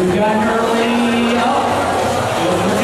We've got Curly up. Oh.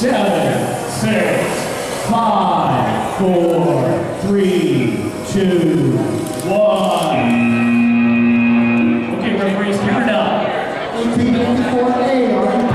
Seven, six, five, four, three, two, one. Okay, referees, give her now. 1854A, are you